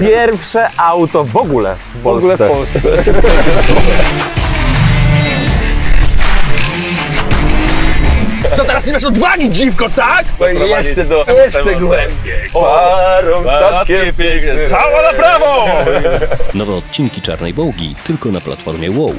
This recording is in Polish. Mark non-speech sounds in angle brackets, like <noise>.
Pierwsze auto w ogóle w ogóle w Polsce. <laughs> Co teraz nie masz odwagi, dziwko, tak? No jeszcze do... Jeszcze głębiej. Parą statkiem pięknie. Cała na prawo! <laughs> Nowe odcinki Czarnej Wołgi tylko na platformie WoW.